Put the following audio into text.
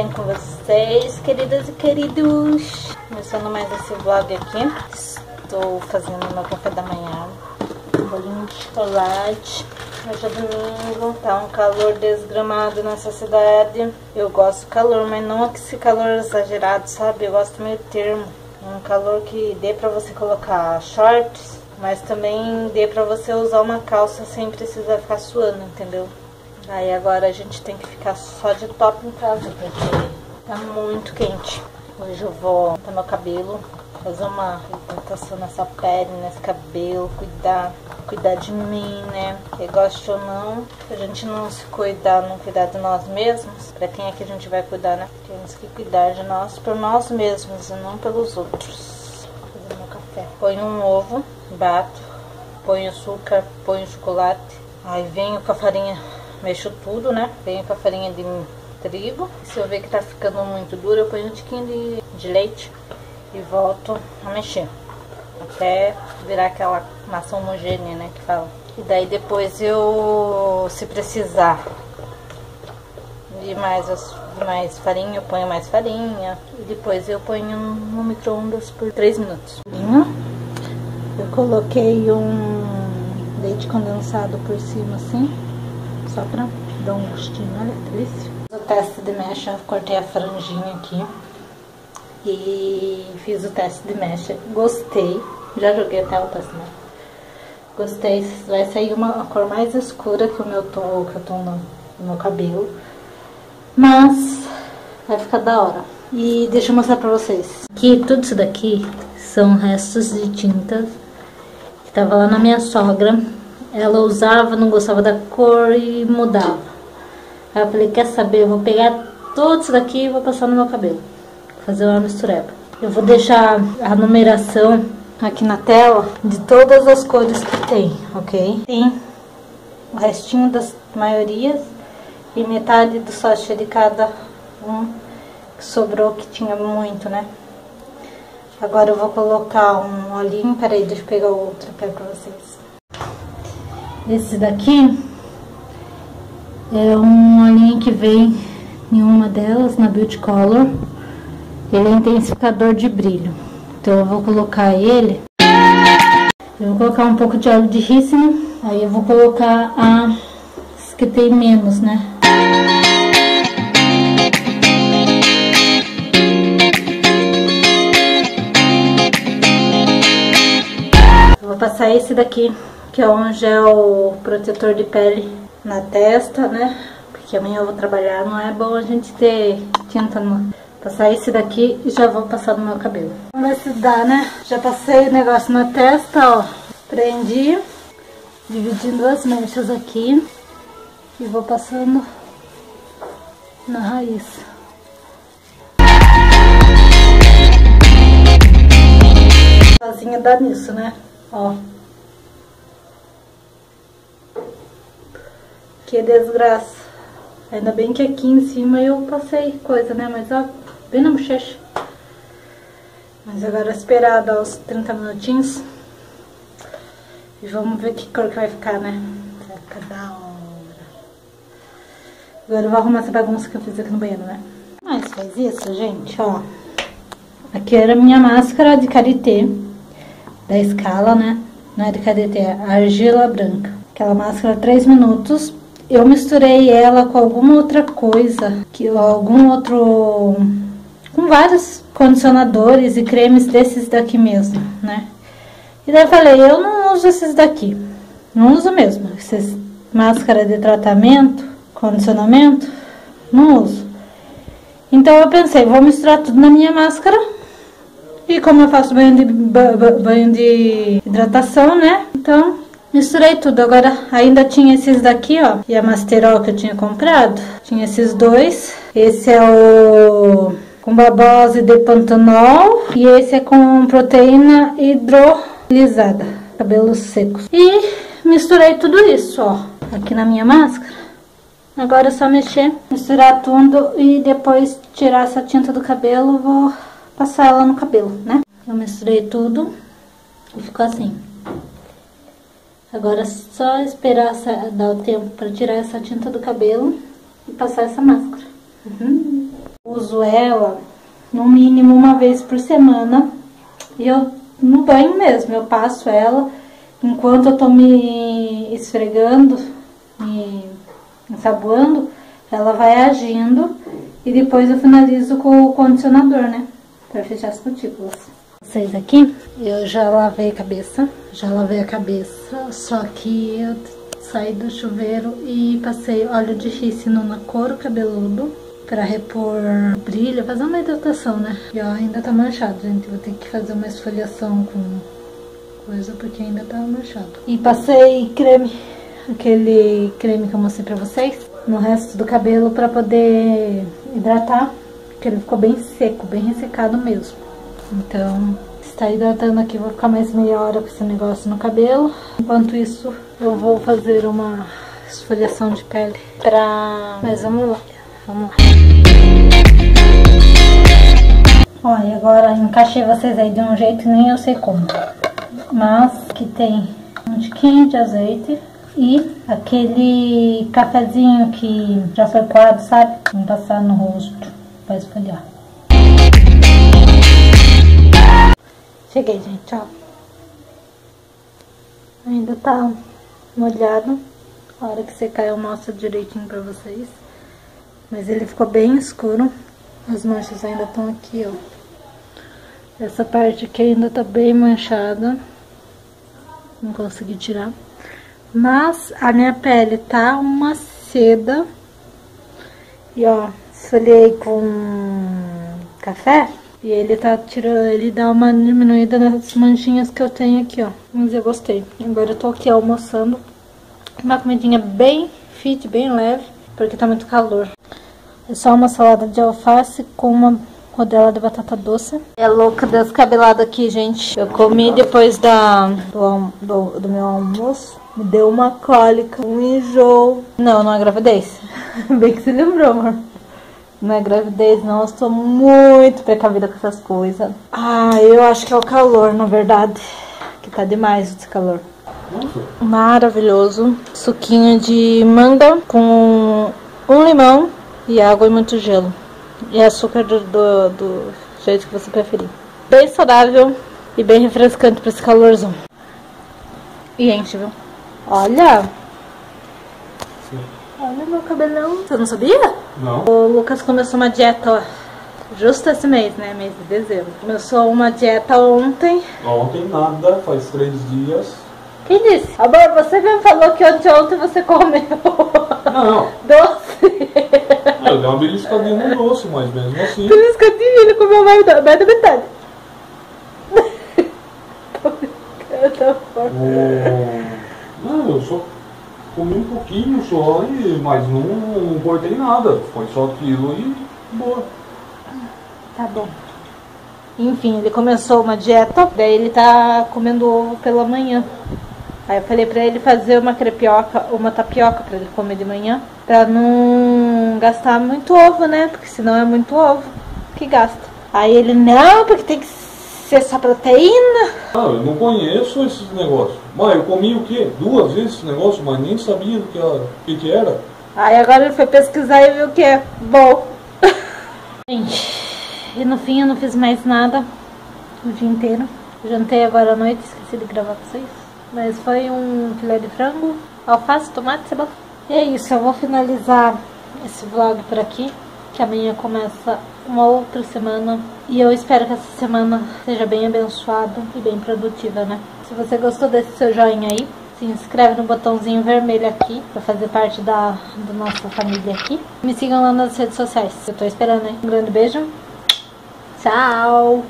bem com vocês, queridas e queridos? Começando mais esse vlog aqui. Estou fazendo meu café da manhã. Um bolinho de chocolate. Hoje é domingo, tá um calor desgramado nessa cidade. Eu gosto do calor, mas não esse calor exagerado, sabe? Eu gosto meio termo. Um calor que dê pra você colocar shorts, mas também dê pra você usar uma calça sem precisar ficar suando, entendeu? Aí agora a gente tem que ficar só de top em casa, porque tá muito quente. Hoje eu vou pintar meu cabelo, fazer uma hidratação nessa pele, nesse cabelo, cuidar, cuidar de mim, né? Que goste ou não, a gente não se cuidar, não cuidar de nós mesmos, pra quem é que a gente vai cuidar, né? Temos que cuidar de nós por nós mesmos e não pelos outros. Vou fazer meu café. Põe um ovo, bato, põe açúcar, põe chocolate, aí venho com a farinha mexo tudo, né? Venho com a farinha de trigo. Se eu ver que tá ficando muito duro, eu ponho um tiquinho de, de leite e volto a mexer. Até virar aquela massa homogênea, né? Que fala. E daí depois eu, se precisar de mais, de mais farinha, eu ponho mais farinha. E depois eu ponho no micro-ondas por 3 minutos. Eu coloquei um leite condensado por cima assim só pra dar um gostinho, olha que delícia. O teste de mecha, cortei a franjinha aqui e fiz o teste de mecha. Gostei, já joguei até o teste de mecha. Gostei, vai sair uma cor mais escura que o meu tom, que eu tô no, no meu cabelo. Mas vai ficar da hora. E deixa eu mostrar pra vocês. Que tudo isso daqui são restos de tinta que tava lá na minha sogra ela usava, não gostava da cor e mudava. Aí eu falei, quer saber, eu vou pegar tudo isso daqui e vou passar no meu cabelo. Fazer uma mistureba. Eu vou deixar a numeração aqui na tela de todas as cores que tem, ok? Tem o restinho das maiorias e metade do sachê de cada um que sobrou, que tinha muito, né? Agora eu vou colocar um olhinho, peraí, deixa eu pegar o outro aqui pra vocês. Esse daqui é uma linha que vem em uma delas, na Beauty Color. Ele é intensificador de brilho. Então eu vou colocar ele. Eu vou colocar um pouco de óleo de rícino. Aí eu vou colocar as que tem menos, né? Vou passar esse daqui que é um gel protetor de pele na testa, né? Porque amanhã eu vou trabalhar, não é bom a gente ter tinta no... Passar esse daqui e já vou passar no meu cabelo. Vamos ver se dá, né? Já passei o negócio na testa, ó. Prendi, dividindo duas mechas aqui e vou passando na raiz. Sozinha dá nisso, né? Ó. Que desgraça. Ainda bem que aqui em cima eu passei coisa, né? Mas ó, bem na bochecha. Mas agora esperar dar os 30 minutinhos. E vamos ver que cor que vai ficar, né? Vai ficar da hora. Agora eu vou arrumar essa bagunça que eu fiz aqui no banheiro, né? Mas faz isso, gente, ó. Aqui era minha máscara de karité. Da escala, né? Não é de karité, é argila branca. Aquela máscara 3 minutos eu misturei ela com alguma outra coisa, que algum outro com vários condicionadores e cremes desses daqui mesmo, né? E daí eu falei, eu não uso esses daqui. Não uso mesmo. Esses máscara de tratamento, condicionamento, não uso. Então eu pensei, vou misturar tudo na minha máscara. E como eu faço banho de, banho de hidratação, né? Então Misturei tudo, agora ainda tinha esses daqui, ó, e a Masterol que eu tinha comprado. Tinha esses dois. Esse é o com babose de pantanol e esse é com proteína hidrolisada, cabelos secos. E misturei tudo isso, ó, aqui na minha máscara. Agora é só mexer, misturar tudo e depois tirar essa tinta do cabelo, vou passar ela no cabelo, né? Eu misturei tudo e ficou assim. Agora é só esperar dar o tempo para tirar essa tinta do cabelo e passar essa máscara. Uhum. Uso ela no mínimo uma vez por semana. E eu no banho mesmo, eu passo ela enquanto eu tô me esfregando, me ensaboando, ela vai agindo e depois eu finalizo com o condicionador, né? Pra fechar as cutículas. Vocês aqui, eu já lavei a cabeça, já lavei a cabeça, só que eu saí do chuveiro e passei óleo de rícino na couro cabeludo pra repor brilho, fazer uma hidratação, né? E ó, ainda tá manchado, gente, vou ter que fazer uma esfoliação com coisa porque ainda tá manchado. E passei creme, aquele creme que eu mostrei pra vocês, no resto do cabelo pra poder hidratar, porque ele ficou bem seco, bem ressecado mesmo. Então, está hidratando aqui, vou ficar mais meia hora com esse negócio no cabelo. Enquanto isso, eu vou fazer uma esfoliação de pele pra... Mas vamos lá, vamos lá. Olha, agora encaixei vocês aí de um jeito nem eu sei como. Mas que tem um tiquinho de azeite e aquele cafezinho que já foi coado, sabe? Vamos passar no rosto pra esfoliar. Cheguei, gente, ó. Ainda tá molhado. A hora que secar eu mostro direitinho pra vocês. Mas ele ficou bem escuro. As manchas ainda estão aqui, ó. Essa parte aqui ainda tá bem manchada. Não consegui tirar. Mas a minha pele tá uma seda. E ó, esfoliei com café. E ele tá tirando, ele dá uma diminuída nas manchinhas que eu tenho aqui, ó. Mas eu gostei. Agora eu tô aqui almoçando. Uma comidinha bem fit, bem leve, porque tá muito calor. É só uma salada de alface com uma rodela de batata doce. É louca descabelada aqui, gente. Eu comi depois da, do, do, do meu almoço. Me deu uma cólica, um enjoo. Não, não é gravidez. Bem que se lembrou, amor. Não é gravidez, não. Eu estou muito precavida com essas coisas. Ah, eu acho que é o calor, na verdade. Que tá demais esse calor. Maravilhoso. Suquinho de manga com um limão e água e muito gelo. E açúcar do, do, do jeito que você preferir. Bem saudável e bem refrescante para esse calorzão. E enche, viu? Olha! Olha meu cabelão. Você não sabia? Não. O Lucas começou uma dieta, ó, justo esse mês, né? Mês de dezembro. Começou uma dieta ontem. Ontem nada, faz três dias. Quem disse? Amor, você me falou que ontem, ontem você comeu Não, doce. eu dei uma beliscadinha no doce, mas mesmo assim. Beliscadinho, ele comeu mais da, mais da metade. Tô brincando, amor. o- Não, eu só comi um pouquinho só, e... mas não, não cortei nada. Foi só aquilo e boa. Tá bom. Enfim, ele começou uma dieta, daí ele tá comendo ovo pela manhã. Aí eu falei pra ele fazer uma crepioca, uma tapioca pra ele comer de manhã, pra não gastar muito ovo, né? Porque senão é muito ovo que gasta. Aí ele, não, porque tem que ser só proteína. Ah, eu não conheço esses negócios. Mas eu comi o quê? Duas vezes esse negócio, mas nem sabia do que, era- que, que era. Aí agora ele foi pesquisar e viu que é bom. Gente, e no fim eu não fiz mais nada o dia inteiro. Jantei agora à noite, esqueci de gravar pra vocês. Mas foi um filé de frango, alface, tomate, cebola. E é isso, eu vou finalizar esse vlog por aqui. Que amanhã começa uma outra semana. E eu espero que essa semana seja bem abençoada e bem produtiva, né? Se você gostou desse seu joinha aí, se inscreve no botãozinho vermelho aqui pra fazer parte da, da nossa família aqui. Me sigam lá nas redes sociais. Eu tô esperando, hein? Um grande beijo. Tchau!